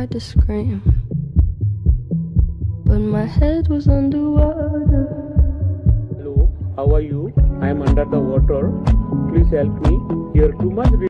tried to scream, but my head was underwater. Hello, how are you? I am under the water. Please help me. Here too much